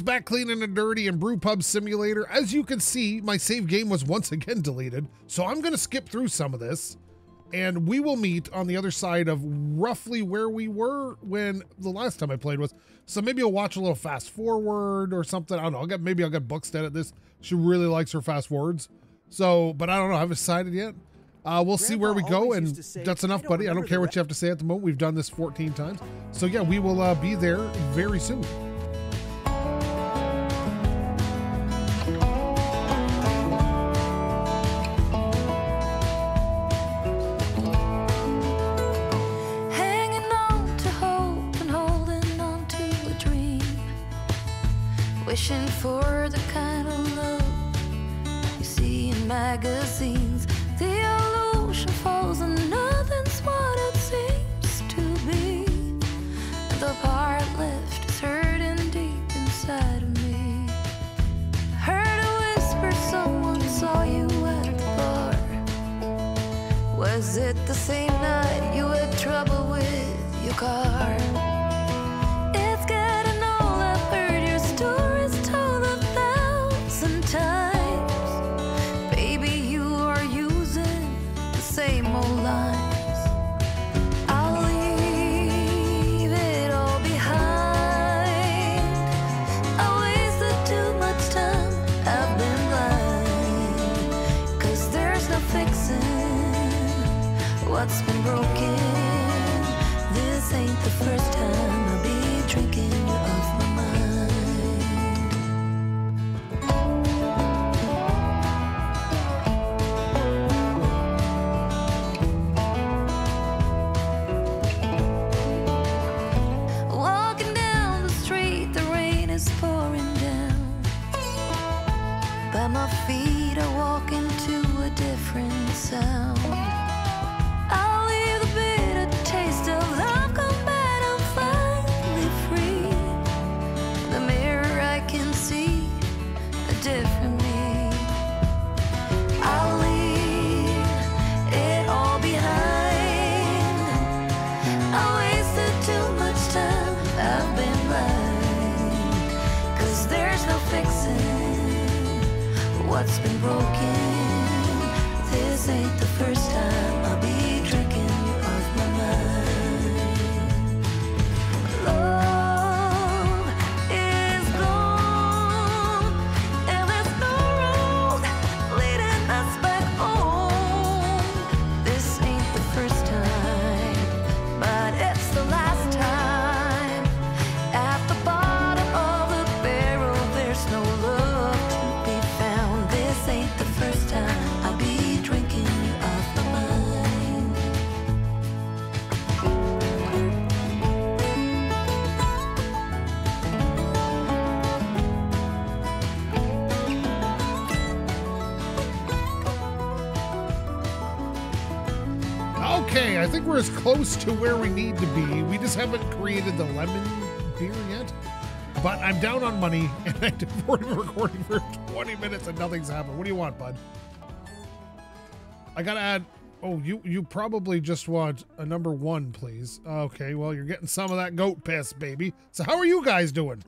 Back cleaning and dirty and Brewpub Simulator. As you can see, my save game was once again deleted, so I'm gonna skip through some of this, and we will meet on the other side of roughly where we were when the last time I played was. So maybe I'll watch a little fast forward or something. I don't know. I'll get maybe I'll get Bookstead at this. She really likes her fast forwards. So, but I don't know. I haven't decided yet. Uh, we'll see where we go, and say, that's enough, "I buddy. I don't care what you have to say at the moment. We've done this 14 times. So yeah, we will uh, be there very soon. Magazines. The illusion falls and nothing's what it seems to be. The part left is hurting deep inside of me. Heard a whisper, someone saw you at the bar. Was it the same night you had trouble with your car? We're as close to where we need to be. We just haven't created the lemon beer yet. But I'm down on money, and I've been recording for 20 minutes and nothing's happened. What do you want, bud? I gotta add. Oh, you you probably just want a number one, please. Okay, well you're getting some of that goat piss, baby. So how are you guys doing?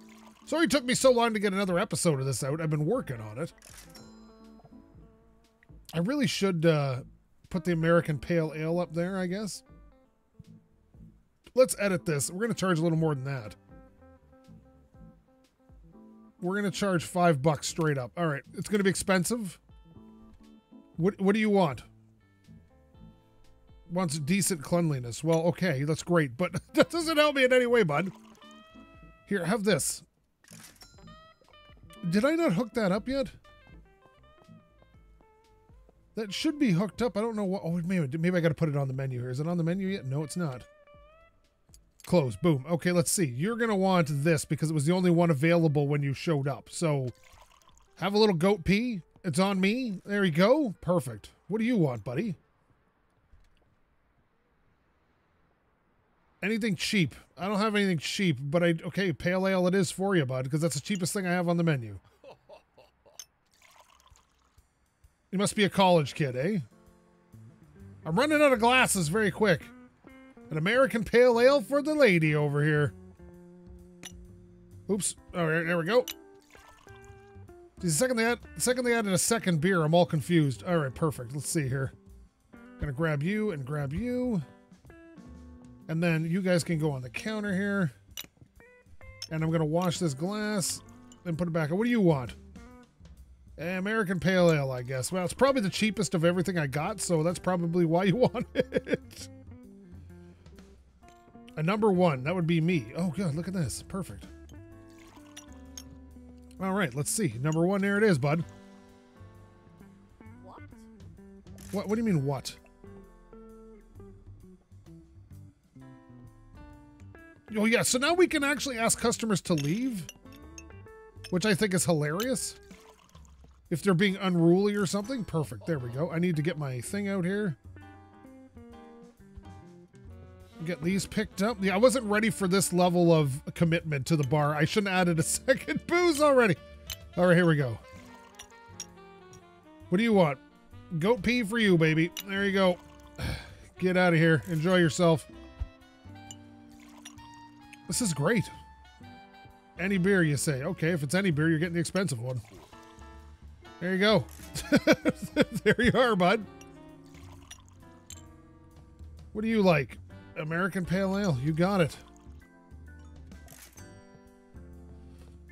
Sorry it took me so long to get another episode of this out. I've been working on it. I really should uh, put the American Pale Ale up there, I guess. Let's edit this. We're going to charge a little more than that. We're going to charge five bucks straight up. All right. It's going to be expensive. What, what do you want? Wants decent cleanliness. Well, okay, that's great, but that doesn't help me in any way, bud. Here, have this. Did I not hook that up yet? That should be hooked up. I don't know what. Oh, maybe maybe I got to put it on the menu here. Is it on the menu yet? No, it's not. Close. Boom. Okay, let's see. You're gonna want this because it was the only one available when you showed up. So, have a little goat pee. It's on me. There you go. Perfect. What do you want, buddy? Anything cheap. I don't have anything cheap, but I okay, pale ale it is for you, bud, because that's the cheapest thing I have on the menu. You must be a college kid, eh? I'm running out of glasses very quick. An American pale ale for the lady over here. Oops. All right, there we go. The second they add, the second they added a second beer, I'm all confused. All right, perfect. Let's see here. Gonna grab you and grab you. And then you guys can go on the counter here. And I'm gonna wash this glass and put it back. What do you want? Eh, American Pale Ale, I guess. Well, it's probably the cheapest of everything I got, so that's probably why you want it. A number one, that would be me. Oh, good, look at this. Perfect. All right, let's see. Number one, there it is, bud. What? What, what do you mean, what? Oh, yeah, so now we can actually ask customers to leave, which I think is hilarious. If they're being unruly or something, perfect. There we go. I need to get my thing out here. Get these picked up. Yeah, I wasn't ready for this level of commitment to the bar. I shouldn't have added a second booze already. All right, here we go. What do you want? Goat pee for you, baby. There you go. Get out of here. Enjoy yourself. This is great. Any beer, you say. Okay, if it's any beer, you're getting the expensive one. There you go. there you are, bud. What do you like? American Pale Ale. You got it.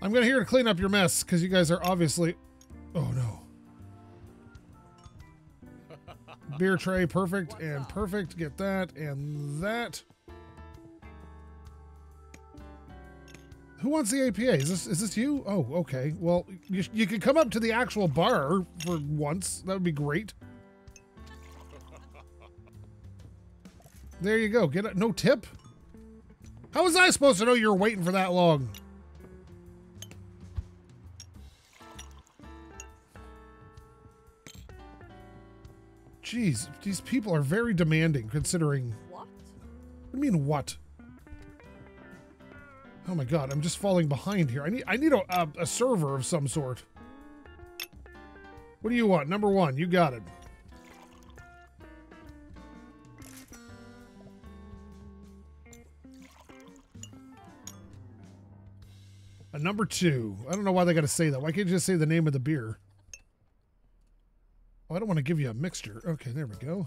I'm going to here to clean up your mess because you guys are obviously. Oh, no. Beer tray, perfect and perfect. Get that and that. Who wants the APA? Is this is this you? Oh, okay. Well, you, you could come up to the actual bar for once. That would be great. There you go. Get a, no tip. How was I supposed to know you were waiting for that long? Jeez, these people are very demanding considering. What? What do you mean what? Oh my god, I'm just falling behind here. I need I need a, a, a server of some sort. What do you want? Number one, you got it. Number two. I don't know why they got to say that. Why can't you just say the name of the beer? Oh, I don't want to give you a mixture. Okay, there we go.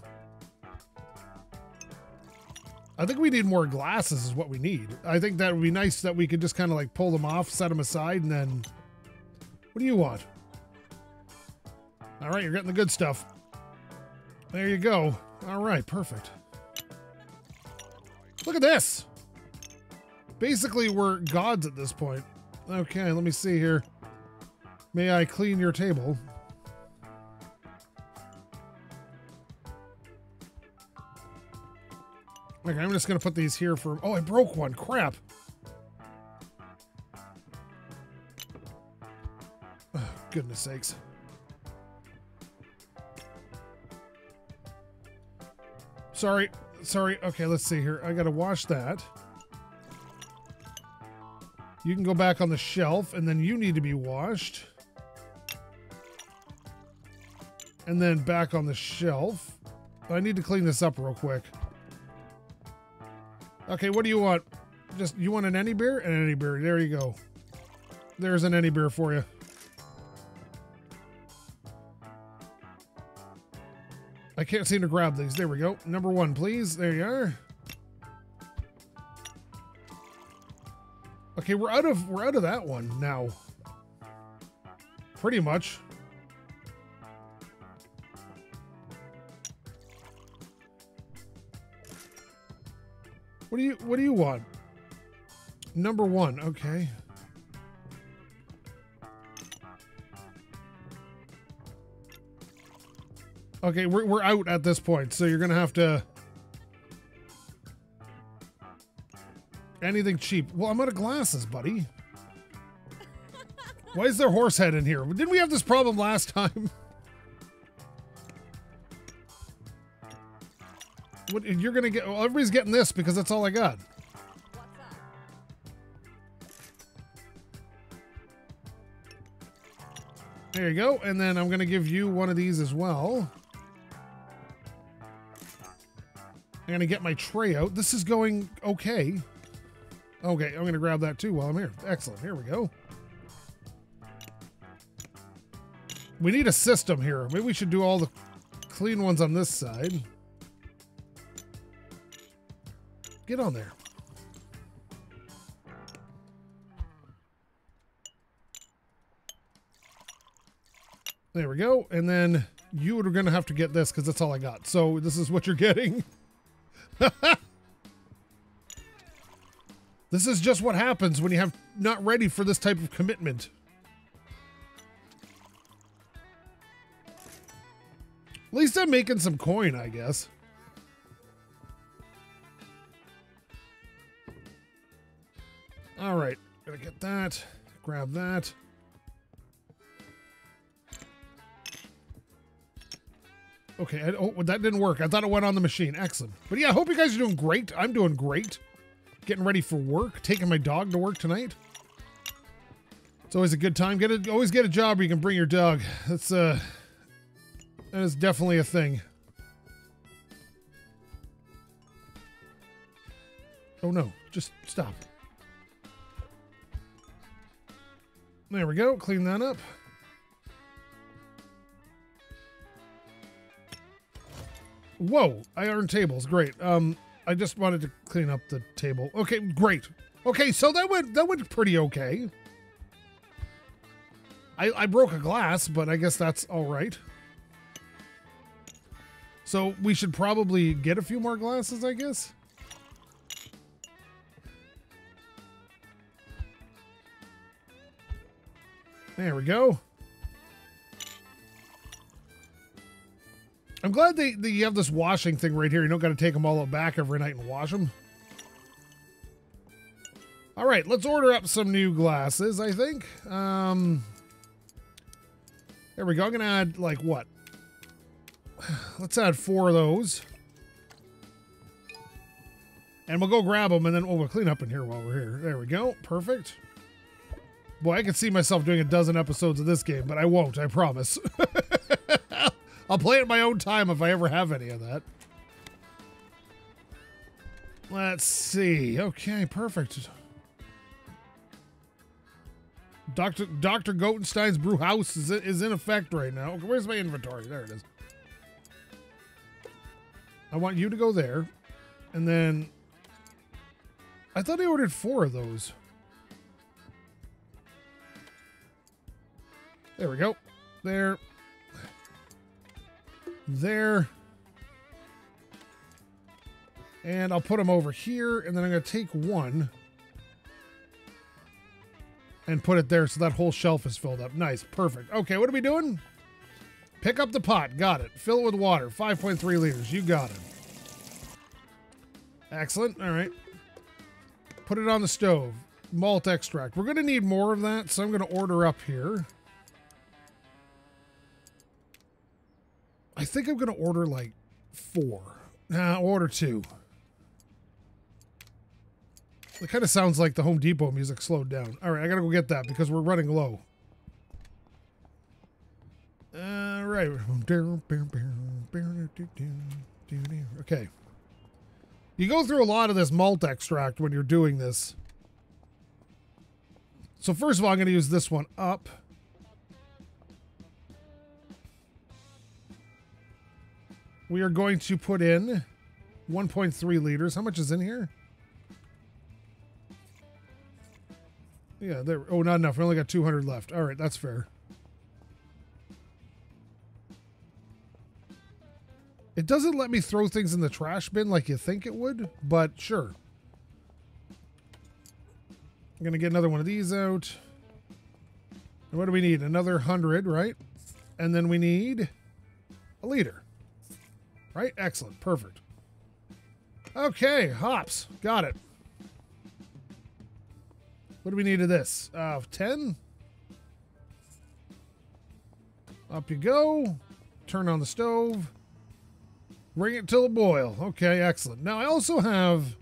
I think we need more glasses is what we need. I think that would be nice that we could just kind of like pull them off, set them aside, and then... What do you want? All right, you're getting the good stuff. There you go. All right, perfect. Look at this. Basically, we're gods at this point. Okay, let me see here. May I clean your table? Okay, I'm just gonna put these here for. Oh, I broke one. Crap. Oh, goodness sakes. Sorry, sorry. Okay, let's see here. I gotta wash that. You can go back on the shelf, and then you need to be washed. And then back on the shelf. I need to clean this up real quick. Okay, what do you want? Just you want an any beer? An any beer. There you go. There's an any beer for you. I can't seem to grab these. There we go. Number one, please. There you are. Okay, we're out of we're out of that one now. Pretty much. What do you what do you want? Number one, okay. Okay, we're we're out at this point, so you're gonna have to anything cheap. Well, I'm out of glasses, buddy. Why is there horse head in here? Didn't we have this problem last time? What you're gonna get? Well, everybody's getting this because that's all I got. There you go. And then I'm gonna give you one of these as well. I'm gonna get my tray out. This is going okay. Okay, I'm going to grab that too while I'm here. Excellent. Here we go. We need a system here. Maybe we should do all the clean ones on this side. Get on there. There we go. And then you are going to have to get this because that's all I got. So this is what you're getting. this is just what happens when you have not ready for this type of commitment. At least I'm making some coin, I guess. All right, gonna get that. Grab that. Okay, I, oh, that didn't work. I thought it went on the machine. Excellent. But yeah, I hope you guys are doing great. I'm doing great. Getting ready for work. Taking my dog to work tonight. It's always a good time. Get a, always get a job where you can bring your dog. That's uh, that is definitely a thing. Oh no! Just stop. There we go. Clean that up. Whoa, I earned tables. Great. Um, I just wanted to clean up the table. Okay, great. Okay, so that went that went pretty okay. I, I broke a glass, but I guess that's all right. So we should probably get a few more glasses, I guess. There we go. I'm glad they, they you have this washing thing right here. You don't got to take them all back every night and wash them. All right, let's order up some new glasses, I think. Um, there we go. I'm going to add, like, what? Let's add four of those. And we'll go grab them, and then oh, we'll clean up in here while we're here. There we go. Perfect. Boy, I could see myself doing a dozen episodes of this game, but I won't, I promise. I'll play it my own time if I ever have any of that. Let's see. Okay, perfect. Dr. Dr. Gotenstein's brew house is, is in effect right now. Where's my inventory? There it is. I want you to go there. And then I thought I ordered four of those. There we go. There there. And I'll put them over here, and then I'm going to take one and put it there so that whole shelf is filled up. Nice. Perfect. Okay, what are we doing? Pick up the pot. Got it. Fill it with water. 5.3 liters. You got it. Excellent. All right. Put it on the stove. Malt extract. We're going to need more of that, so I'm going to order up here. I think I'm going to order like four. Nah, order two. It kind of sounds like the Home Depot music slowed down. All right, I got to go get that because we're running low. All right. Okay. You go through a lot of this malt extract when you're doing this. So first of all, I'm going to use this one up. We are going to put in 1.3 liters. How much is in here? Yeah, there. Oh, not enough. We only got 200 left. All right, that's fair. It doesn't let me throw things in the trash bin like you think it would, but sure. I'm going to get another one of these out. And what do we need? Another 100, right? And then we need a liter. Right? Excellent. Perfect. Okay, hops. Got it. What do we need of this? Uh, 10? Up you go. Turn on the stove. Bring it till a boil. Okay, excellent. Now I also have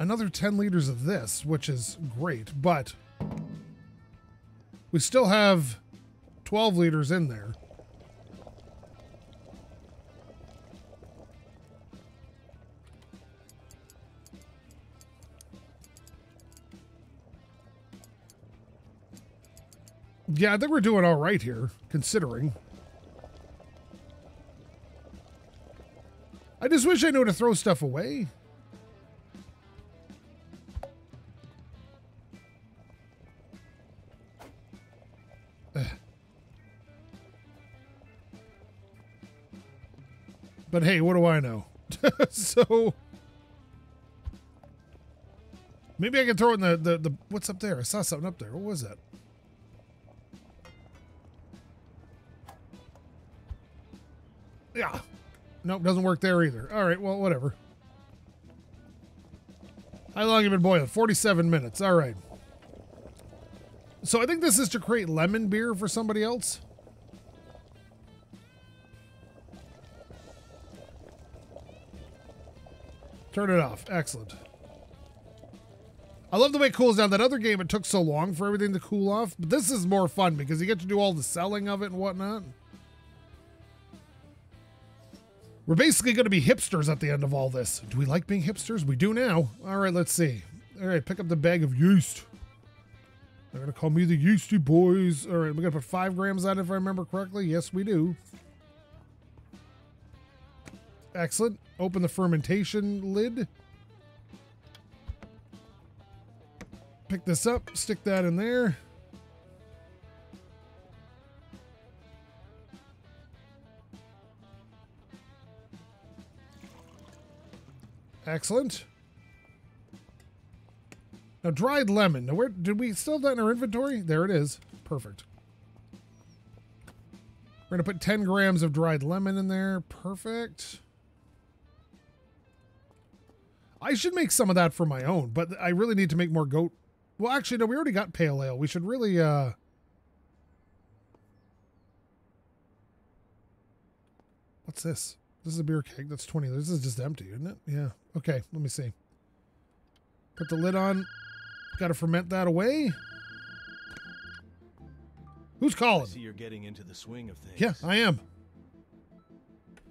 another 10 liters of this, which is great, but we still have 12 liters in there. Yeah, I think we're doing all right here, considering. I just wish I knew to throw stuff away. Ugh. But hey, what do I know? so maybe I can throw it in the, the the what's up there? I saw something up there. What was that? Yeah. Nope, doesn't work there either. All right, well, whatever. How long have you been boiling? 47 minutes. All right. So I think this is to create lemon beer for somebody else. Turn it off. Excellent. I love the way it cools down. That other game, it took so long for everything to cool off. But this is more fun because you get to do all the selling of it and whatnot. We're basically going to be hipsters at the end of all this. Do we like being hipsters? We do now. All right, let's see. All right, pick up the bag of yeast. They're going to call me the Yeasty Boys. All right, we're going to put five grams on if I remember correctly. Yes, we do. Excellent. Open the fermentation lid. Pick this up, stick that in there. Excellent. Now, dried lemon. Now, where did we still have that in our inventory? There it is. Perfect. We're going to put 10 grams of dried lemon in there. Perfect. I should make some of that for my own, but I really need to make more goat. Well, actually, no, we already got pale ale. We should really, uh... What's this? This is a beer keg. That's 20. This is just empty, isn't it? Yeah. Okay, let me see. Put the lid on. Got to ferment that away. Who's calling? I see you're getting into the swing of things. Yeah, I am.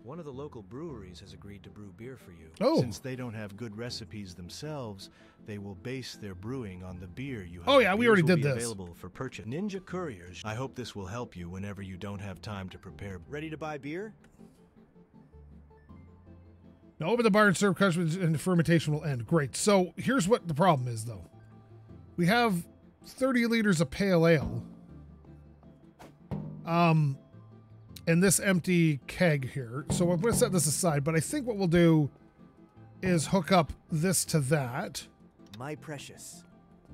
One of the local breweries has agreed to brew beer for you. Oh. Since they don't have good recipes themselves, they will base their brewing on the beer you have. Oh, yeah, we already did this. Available for purchase. Ninja Couriers. I hope this will help you whenever you don't have time to prepare. Ready to buy beer? Now open the bar and serve customers and the fermentation will end. Great. So here's what the problem is though. We have 30 liters of pale ale. Um in this empty keg here. So I'm gonna set this aside, but I think what we'll do is hook up this to that. My precious.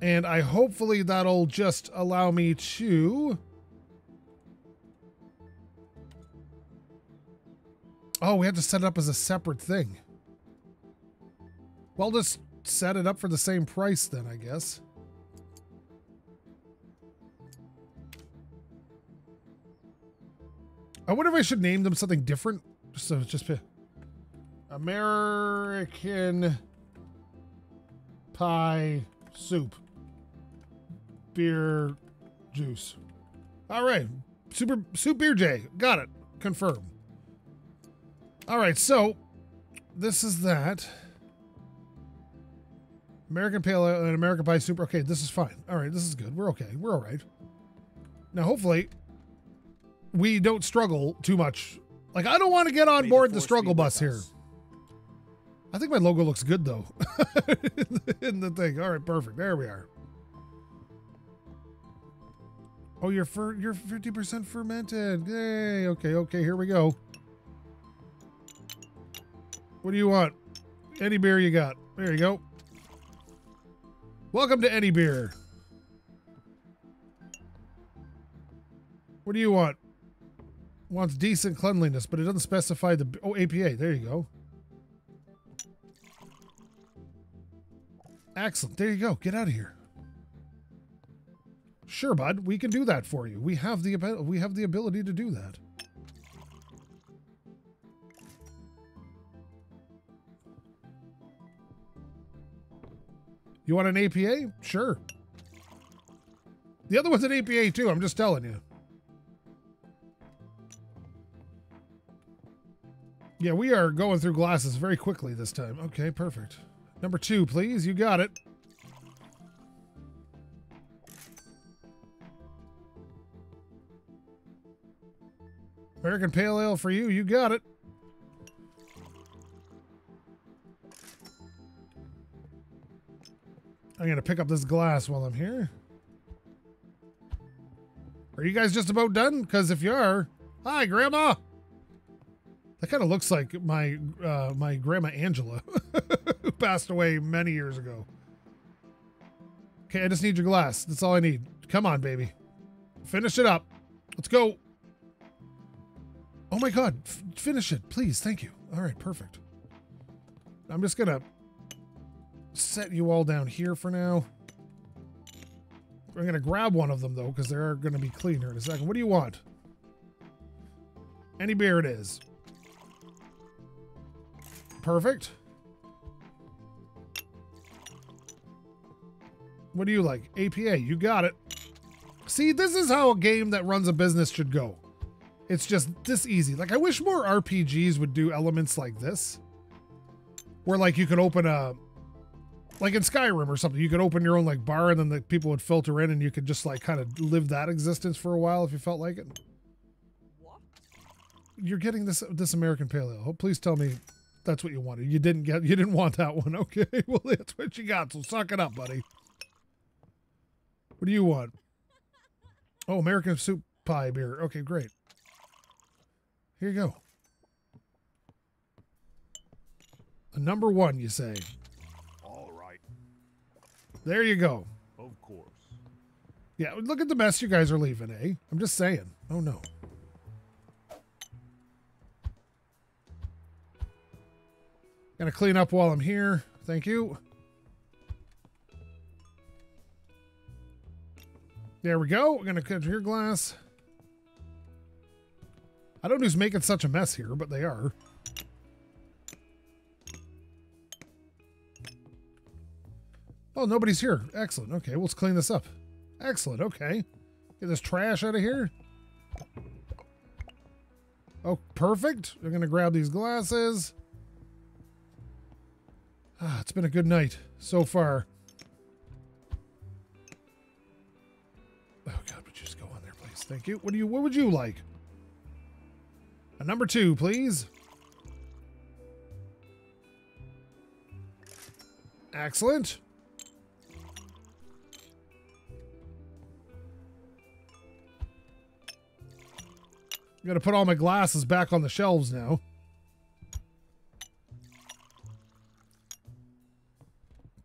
And I hopefully that'll just allow me to Oh, we have to set it up as a separate thing. Well, just set it up for the same price then, I guess. I wonder if I should name them something different. Just it's just American pie soup beer juice. All right, super soup beer J. Got it. Confirm. All right, so this is that. American Pale Ale and American Pie Super. Okay, this is fine. All right, this is good. We're okay. We're all right. Now, hopefully, we don't struggle too much. Like, I don't want to get on May board the force struggle bus here. I think my logo looks good though. in the thing. All right, perfect. There we are. Oh, you're fer- you're 50% fermented. Yay. Okay, okay, here we go. What do you want? Any beer you got. There you go. Welcome to Any Beer. What do you want? Wants decent cleanliness, but it doesn't specify the oh APA. There you go. Excellent. There you go. Get out of here. Sure, bud. We can do that for you. We have the we have the ability to do that. You want an APA? Sure. The other one's an APA too, I'm just telling you. Yeah, we are going through glasses very quickly this time. Okay, perfect. Number two, please. You got it. American Pale Ale for you. You got it. I'm to pick up this glass while I'm here. Are you guys just about done? Because if you are, hi, Grandma. That kind of looks like my uh, my grandma Angela, who passed away many years ago. Okay, I just need your glass. That's all I need. Come on, baby. Finish it up. Let's go. Oh my God. F- finish it, please. Thank you. All right, perfect. I'm just going to set you all down here for now. I'm going to grab one of them, though, because they're going to be clean here in a second. What do you want? Any beer it is. Perfect. What do you like? APA, you got it. See, this is how a game that runs a business should go. It's just this easy. Like, I wish more RPGs would do elements like this. Where, like, you could open a. Like in Skyrim or something, you could open your own, like, bar and then the people would filter in and you could just, like, kind of live that existence for a while if you felt like it. You're getting this this American Pale Ale. Oh, please tell me that's what you wanted. You didn't get you didn't want that one. Okay. Well, that's what you got. So suck it up, buddy. What do you want? Oh, American soup pie beer. Okay, great. Here you go. A number one, you say. There you go. of course. Yeah, look at the mess you guys are leaving, eh? I'm just saying. Oh no. Gonna clean up while I'm here. Thank you. There we go. We're gonna cut your glass. I don't know who's making such a mess here, but they are. Oh, nobody's here. Excellent. Okay, well, let's clean this up. Excellent. Okay. Get this trash out of here. Oh, perfect. We're going to grab these glasses. Ah, it's been a good night so far. Oh God, would you just go on there, please? Thank you. What do you? What would you like? A number two, please. Excellent. I'm gonna put all my glasses back on the shelves now.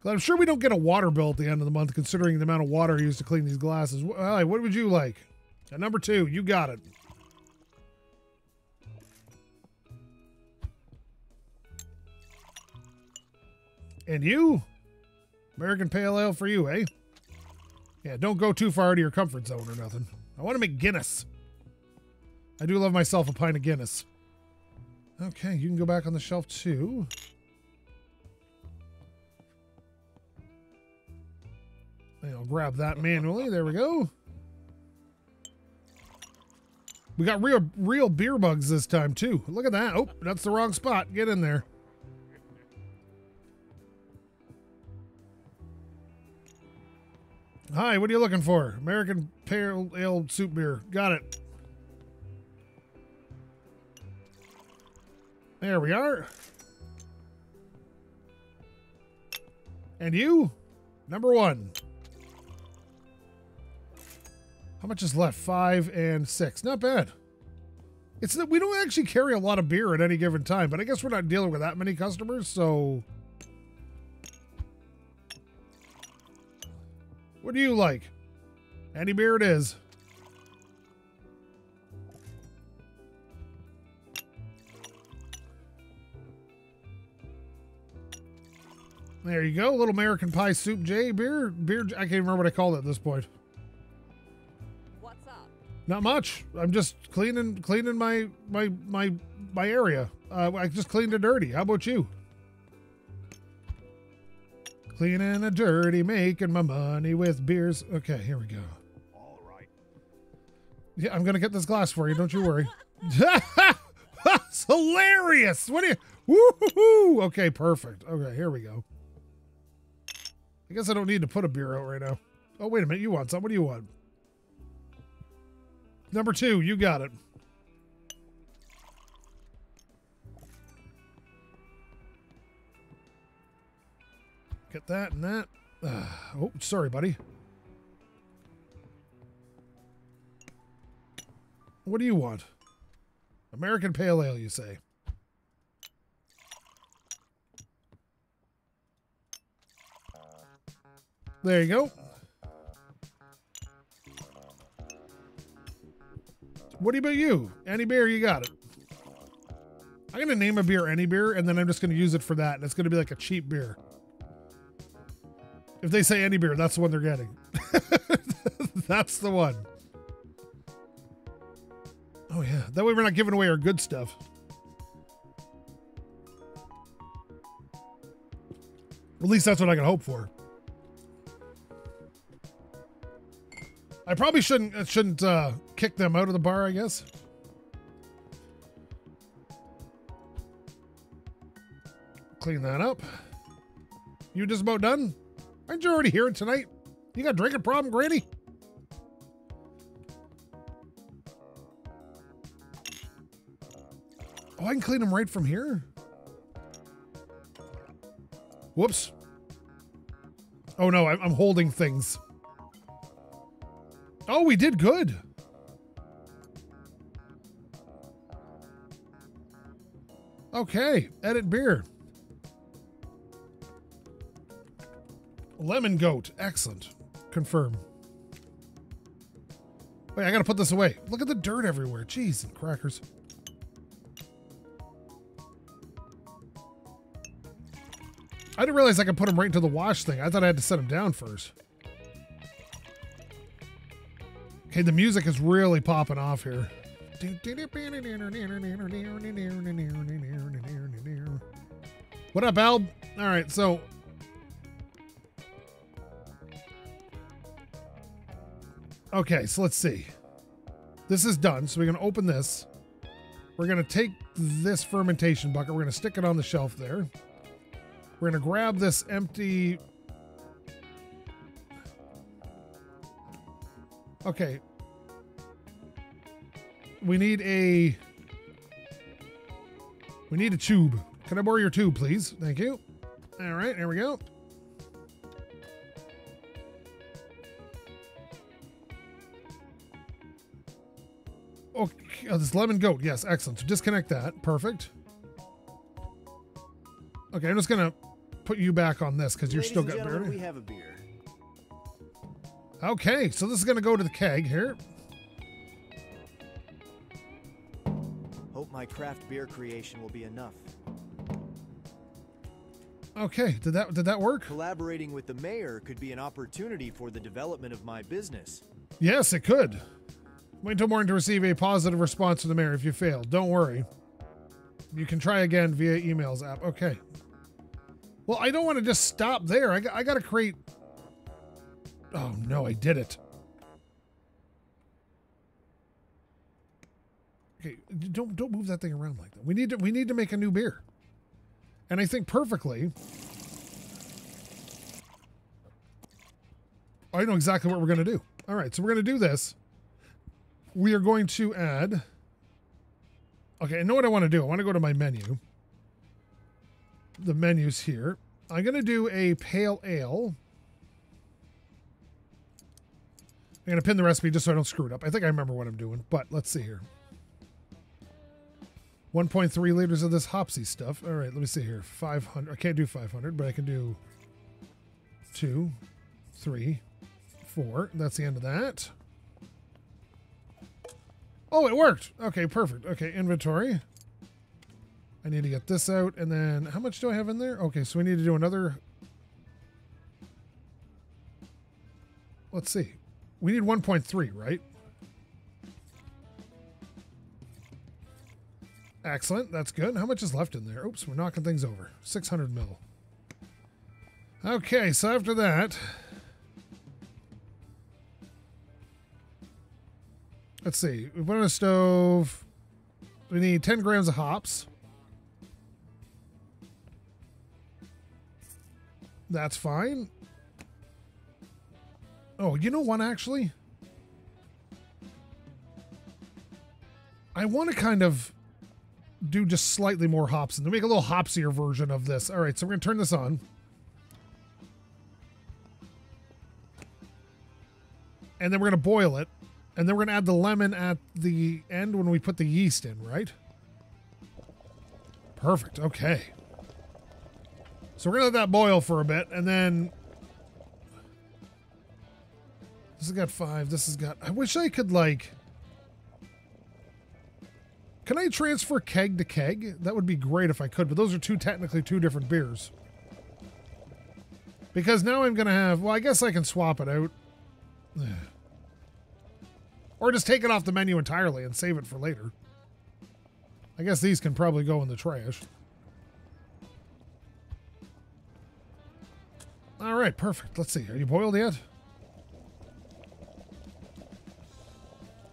I'm sure we don't get a water bill at the end of the month, considering the amount of water used to clean these glasses. Wh- what would you like? At number two, you got it. And you? American Pale Ale for you, eh? Yeah, don't go too far out of your comfort zone or nothing. I want to make Guinness. I do love myself a pint of Guinness. Okay, you can go back on the shelf too. I'll grab that manually. There we go. We got real real beer bugs this time too. Look at that. Oh, that's the wrong spot. Get in there. Hi, what are you looking for? American Pale Ale Soup Beer. Got it. There we are. And you? Number one. How much is left? Five and six. Not bad. It's that we don't actually carry a lot of beer at any given time, but I guess we're not dealing with that many customers, so. What do you like? Any beer it is. There you go, little American Pie Soup J beer. Beer. I can't remember what I called it at this point. What's up? Not much. I'm just cleaning cleaning my my my my area. Uh, I just cleaned it dirty. How about you? Cleaning a dirty, making my money with beers. Okay, here we go. All right. Yeah, I'm gonna get this glass for you. Don't you worry. That's hilarious. What do you? Woohoo! Okay, perfect. Okay, here we go. I guess I don't need to put a beer out right now. Oh, wait a minute. You want some. What do you want? Number two, you got it. Get that and that. Uh, oh, sorry, buddy. What do you want? American Pale Ale, you say? There you go. What about you? Any beer, you got it. I'm gonna name a beer any beer, and then I'm just gonna use it for that, and it's gonna be like a cheap beer. If they say any beer, that's the one they're getting. that's the one. Oh yeah, that way we're not giving away our good stuff. At least that's what I can hope for. I probably shouldn't uh, shouldn't uh, kick them out of the bar. I guess. Clean that up. You just about done? Aren't you already here tonight? You got a drinking problem, Granny? Oh, I can clean them right from here. Whoops. Oh no, I'm I'm holding things. Oh, we did good. Okay, edit beer. Lemon goat, excellent. Confirm. Wait, I gotta put this away. Look at the dirt everywhere. Jeez, and crackers. I didn't realize I could put them right into the wash thing. I thought I had to set them down first. Okay, the music is really popping off here. What up, Alb? All right, so Okay, so let's see. This is done, so we're going to open this. We're going to take this fermentation bucket. We're going to stick it on the shelf there. We're going to grab this empty. Okay. We need a. We need a tube. Can I borrow your tube, please? Thank you. All right, here we go. Okay, oh, this lemon goat. Yes, excellent. So disconnect that. Perfect. Okay, I'm just gonna put you back on this because you're Ladies still got beer. we have a beer. Okay, so this is gonna go to the keg here. Hope my craft beer creation will be enough. Okay, did that did that work? Collaborating with the mayor could be an opportunity for the development of my business. Yes, it could. Wait until morning to receive a positive response from the mayor if you fail. Don't worry. You can try again via emails app. Okay. Well, I don't want to just stop there. I I got to create. Oh no, I did it. Okay, don't don't move that thing around like that. We need to we need to make a new beer. And I think perfectly. I know exactly what we're to do. All right, so we're to do this. We are going to add. Okay, I know what I want to do. I want to go to my menu. The menu's here. I'm to do a pale ale. I'm going to pin the recipe just so I don't screw it up. I think I remember what I'm doing, but let's see here. 1.3 liters of this hopsy stuff. All right, let me see here. 500. I can't do 500, but I can do two, three, four. That's the end of that. Oh, it worked. Okay, perfect. Okay, inventory. I need to get this out. And then how much do I have in there? Okay, so we need to do another. Let's see. We need 1.3, right? Excellent. That's good. How much is left in there? Oops, we're knocking things over. 600 mil. Okay, so after that, let's see. We put on a stove. We need 10 grams of hops. That's fine. Oh, you know what, actually? I want to kind of do just slightly more hops and make a little hopsier version of this. All right, so we're going to turn this on. And then we're going to boil it. And then we're going to add the lemon at the end when we put the yeast in, right? Perfect. Okay. So we're going to let that boil for a bit. And then has got five. This has got. I wish I could, like. Can I transfer keg to keg? That would be great if I could, but those are two technically two different beers. Because now I'm going to have. Well, I guess I can swap it out. Or just take it off the menu entirely and save it for later. I guess these can probably go in the trash. All right, perfect. Let's see. Are you boiled yet?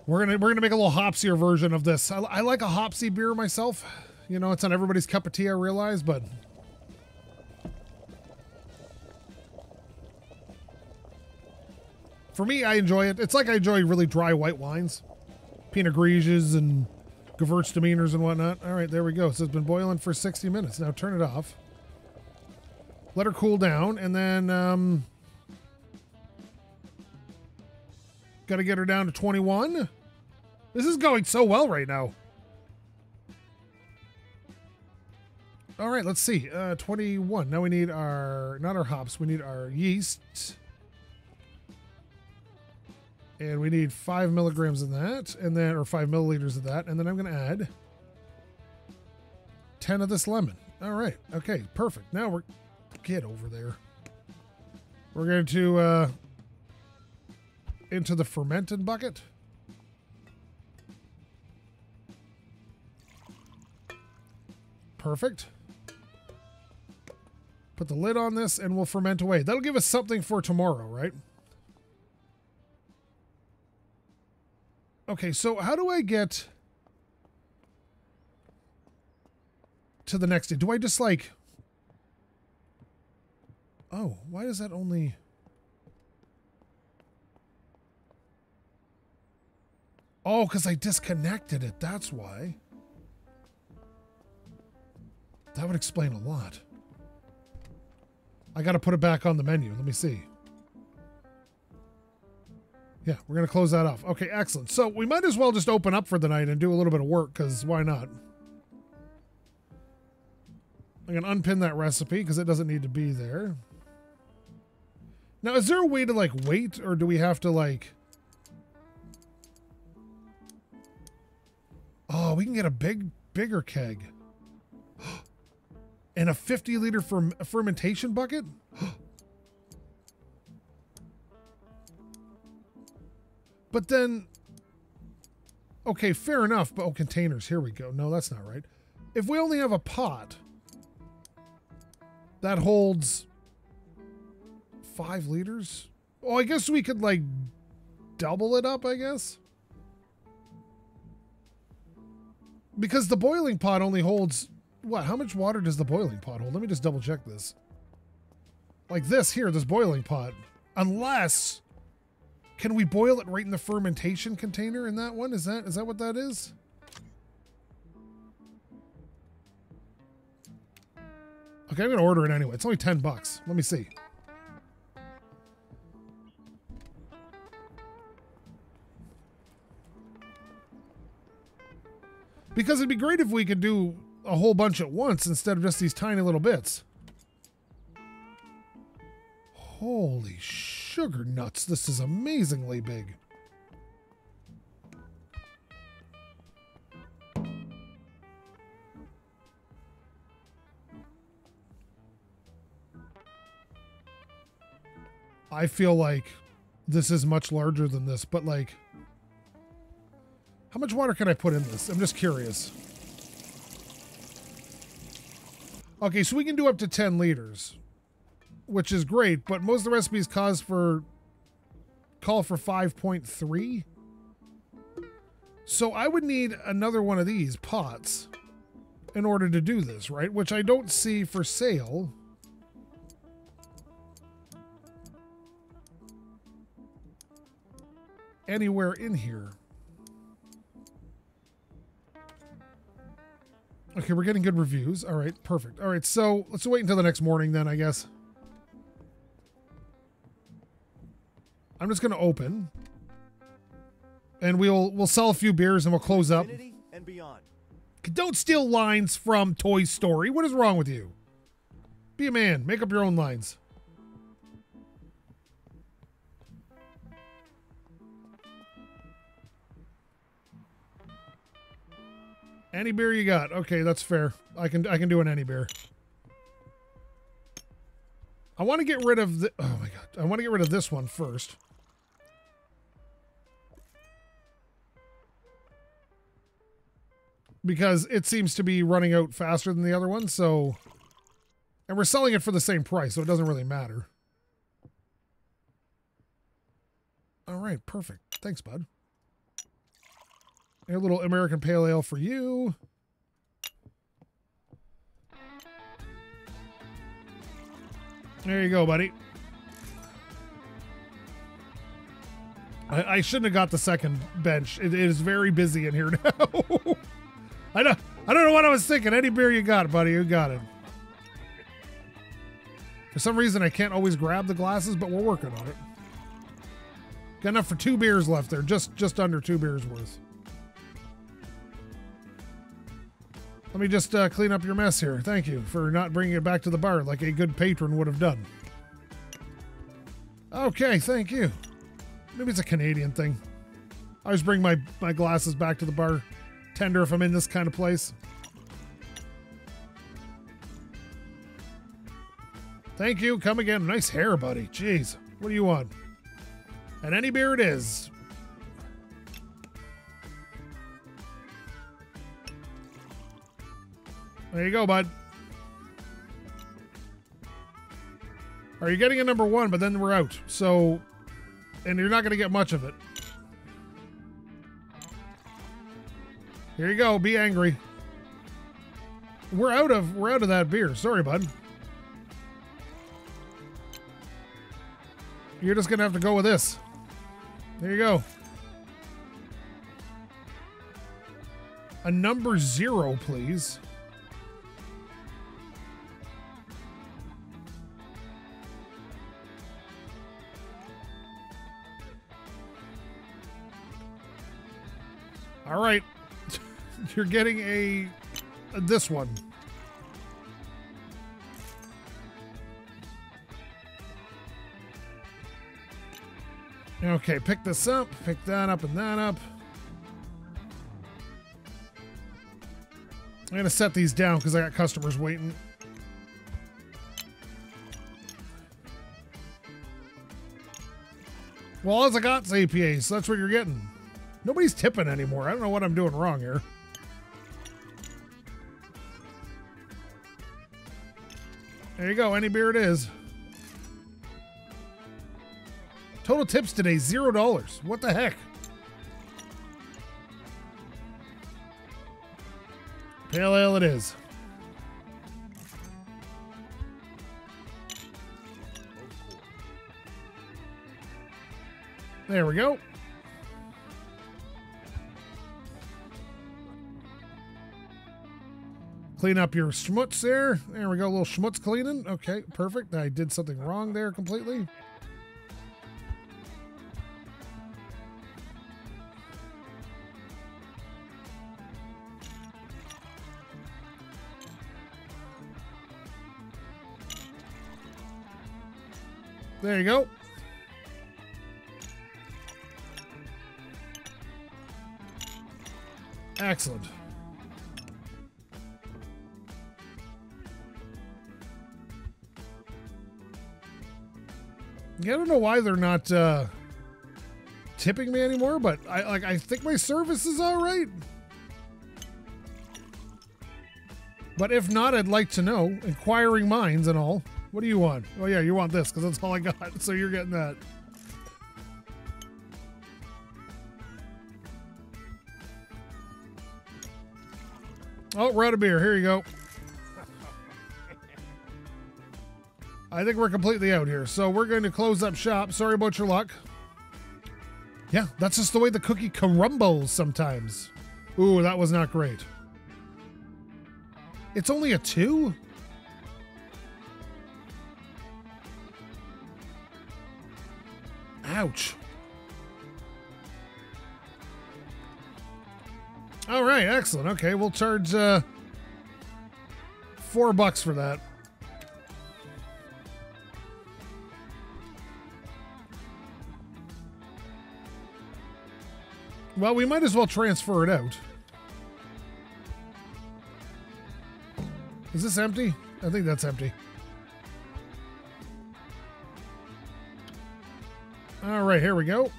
We're gonna we're gonna make a little hopsier version of this. I, I like a hopsy beer myself. You know, it's not everybody's cup of tea. I realize, but for me, I enjoy it. It's like I enjoy really dry white wines, Pinot Grigios and Gewürztraminers and whatnot. All right, there we go. So it's been boiling for 60 minutes. Now turn it off. Let her cool down, and then um, got to get her down to 21. This is going so well right now. All right, let's see. Uh, 21. Now we need our, not our hops, we need our yeast. And we need five milligrams of that, and then, or five milliliters of that. And then I'm going to add 10 of this lemon. All right. Okay, perfect. Now we're, get over there. We're going to, uh, into the fermented bucket. Perfect. Put the lid on this and we'll ferment away. That'll give us something for tomorrow, right? Okay, so how do I get to the next day? Do I just like... Oh, why is that only... Oh, because I disconnected it. That's why. That would explain a lot. I got to put it back on the menu. Let me see. Yeah, we're going to close that off. Okay, excellent. So we might as well just open up for the night and do a little bit of work because why not? I'm going to unpin that recipe because it doesn't need to be there. Now, is there a way to like wait or do we have to like... Oh, we can get a big, bigger keg. and a 50 liter ferm- fermentation bucket? but then, okay, fair enough. But oh, containers. Here we go. No, that's not right. If we only have a pot that holds five liters, oh, I guess we could like double it up. I guess because the boiling pot only holds what? How much water does the boiling pot hold? Let me just double check this. Like this here, this boiling pot. Unless can we boil it right in the fermentation container in that one? Is that is that what that is? Okay, I'm gonna order it anyway. It's only 10 bucks. Let me see. Because it'd be great if we could do a whole bunch at once instead of just these tiny little bits. Holy sugar nuts, this is amazingly big. I feel like this is much larger than this, but like, how much water can I put in this? I'm just curious. Okay, so we can do up to 10 liters, which is great, but most of the recipes cause for call for 5.3. So I would need another one of these pots in order to do this, right? Which I don't see for sale. Anywhere in here. Okay, we're getting good reviews. All right, perfect. All right, so let's wait until the next morning then, I guess. I'm just going to open. and we'll we'll sell a few beers and we'll close up. And beyond. Don't steal lines from Toy Story. What is wrong with you? Be a man. Make up your own lines. Any beer you got? Okay, that's fair. I can I can do an any beer. I want to get rid of the. Oh my god! I want to get rid of this one first. because it seems to be running out faster than the other one. So, and we're selling it for the same price, so it doesn't really matter. All right, perfect. Thanks, bud. A little American Pale Ale for you. There you go, buddy. I, I shouldn't have got the second bench. It, it is very busy in here now. I don't, I don't know what I was thinking. Any beer you got, buddy, you got it. For some reason, I can't always grab the glasses, but we're working on it. Got enough for two beers left there, just just under two beers worth. Let me just uh, clean up your mess here. Thank you for not bringing it back to the bar like a good patron would have done. Okay, thank you. Maybe it's a Canadian thing. I always bring my, my glasses back to the bar tender if I'm in this kind of place. Thank you. Come again. Nice hair, buddy. Jeez. What do you want? And any beer it is. There you go, bud. Are you getting a number one, but then we're out. So, and you're not going to get much of it. Here you go. Be angry. We're out of we're out of that beer. Sorry, bud. You're just gonna have to go with this. There you go. A number zero, please. Right. You're getting a, a this one. Okay, pick this up, pick that up and that up. I'm gonna set these down because I got customers waiting. Well, all I got is APA, so that's what you're getting. Nobody's tipping anymore. I don't know what I'm doing wrong here. There you go. Any beer it is. Total tips today, zero dollars. What the heck? Pale ale it is. There we go. Clean up your schmutz there. There we go, a little schmutz cleaning. Okay, perfect. I did something wrong there completely. There you go. Excellent. I don't know why they're not uh, tipping me anymore, but I like I think my service is all right. But if not, I'd like to know. Inquiring minds and all. What do you want? Oh yeah, you want this because that's all I got. So you're getting that. Oh, we're out of beer. Here you go. I think we're completely out here. So we're going to close up shop. Sorry about your luck. Yeah, that's just the way the cookie crumbles sometimes. Ooh, that was not great. It's only a two? Ouch. All right, excellent. Okay, we'll charge uh, four bucks for that. Well, we might as well transfer it out. Is this empty? I think that's empty. All right, here we go.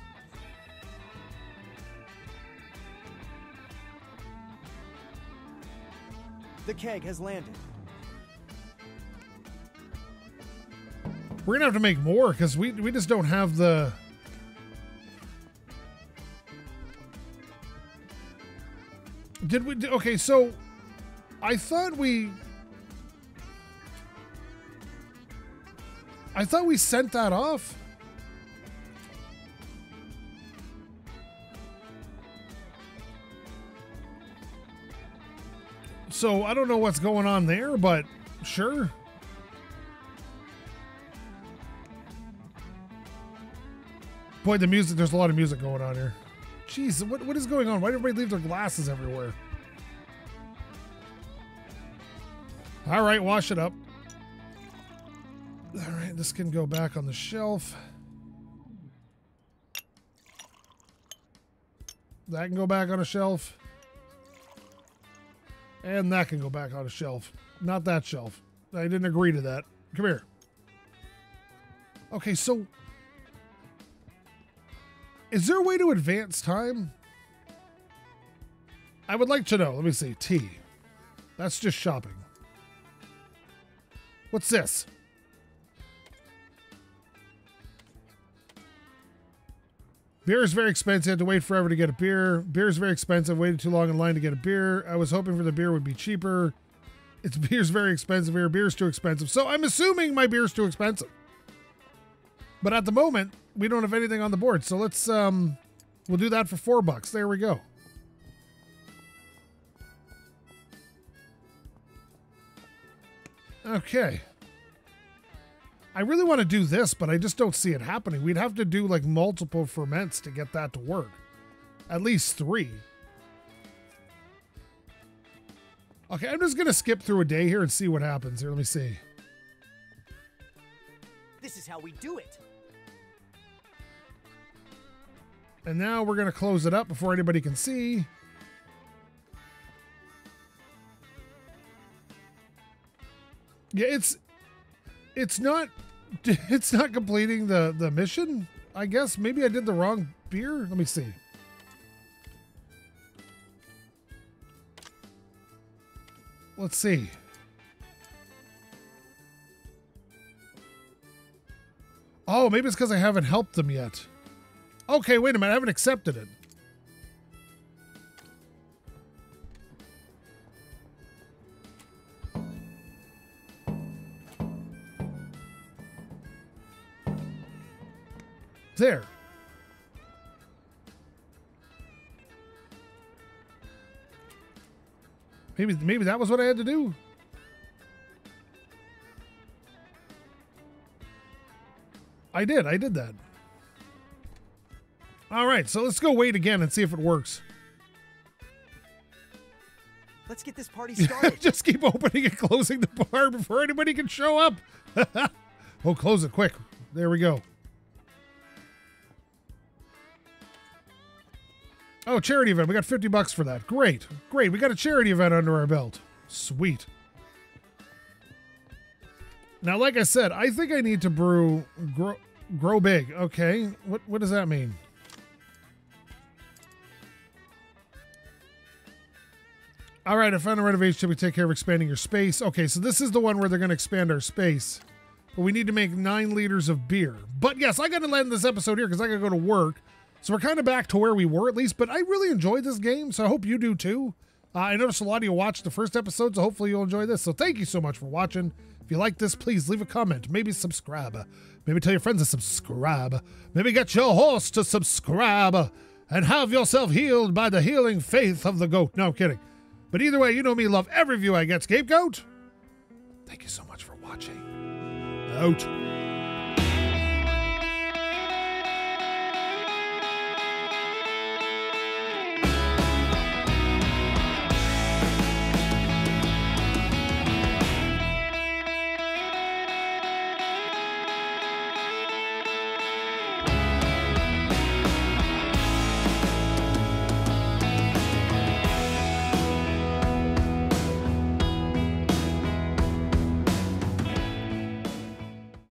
The keg has landed. We're gonna have to make more because we we just don't have the. Did we? Okay, so I thought we. I thought we sent that off. So I don't know what's going on there, but sure. Boy, the music, there's a lot of music going on here. Jeez, what, what is going on? Why did everybody leave their glasses everywhere? All right, wash it up. All right, this can go back on the shelf. That can go back on a shelf. And that can go back on a shelf. Not that shelf. I didn't agree to that. Come here. Okay, so is there a way to advance time? I would like to know. Let me see. T. That's just shopping. What's this? Beer is very expensive. Had to wait forever to get a beer. Beer is very expensive. Waited too long in line to get a beer. I was hoping for the beer would be cheaper. It's beer's very expensive here. Beer's too expensive. So I'm assuming my beer's too expensive. But at the moment, we don't have anything on the board. So let's um we'll do that for four bucks. There we go. Okay. I really want to do this, but I just don't see it happening. We'd have to do like multiple ferments to get that to work. At least three. Okay, I'm just going to skip through a day here and see what happens. Here, let me see. This is how we do it. And now we're going to close it up before anybody can see. Yeah, it's it's not it's not completing the the mission. I guess maybe I did the wrong beer. Let me see. Let's see. Oh, maybe it's because I haven't helped them yet. Okay, wait a minute. I haven't accepted it. There. Maybe maybe that was what I had to do. I did. I did that. All right, so let's go wait again and see if it works. Let's get this party started. Just keep opening and closing the bar before anybody can show up. oh, close it quick. There we go. Oh, charity event. We got 50 bucks for that. Great. Great. We got a charity event under our belt. Sweet. Now, like I said, I think I need to brew grow, grow big. Okay. What what does that mean? All right, a renovation. We take care of expanding your space. Okay, so this is the one where they're going to expand our space. But we need to make nine liters of beer. But yes, I got to end this episode here because I got to go to work. So we're kind of back to where we were at least. But I really enjoyed this game, so I hope you do too. Uh, I noticed a lot of you watched the first episode, so hopefully you'll enjoy this. So thank you so much for watching. If you like this, please leave a comment. Maybe subscribe. Maybe tell your friends to subscribe. Maybe get your horse to subscribe and have yourself healed by the healing faith of the goat. No, I'm kidding. But either way, you know me, love every view I get. SkapeGote. Thank you so much for watching. Out.